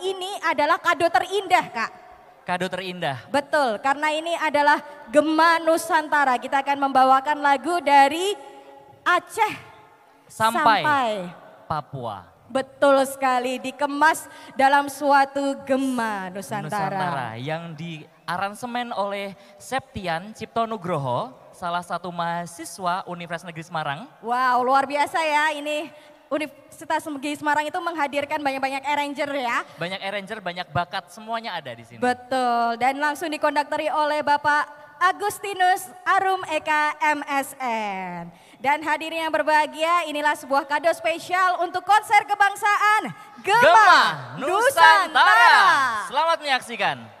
Ini adalah kado terindah Kak. Kado terindah. Betul, karena ini adalah Gema Nusantara. Kita akan membawakan lagu dari Aceh Sampai, sampai Papua. Betul sekali, dikemas dalam suatu Gema Nusantara. Nusantara yang diaransemen oleh Septian Cipto Nugroho, salah satu mahasiswa Universitas Negeri Semarang. Wow, luar biasa ya ini Universitas Negeri Semarang itu menghadirkan banyak-banyak arranger ya. Banyak arranger, banyak bakat, semuanya ada di sini. Betul, dan langsung dikondakteri oleh Bapak Agustinus Arum Eka MSN. Dan hadirin yang berbahagia, inilah sebuah kado spesial untuk konser kebangsaan Gema, Gema Nusantara. Nusantara. Selamat menyaksikan.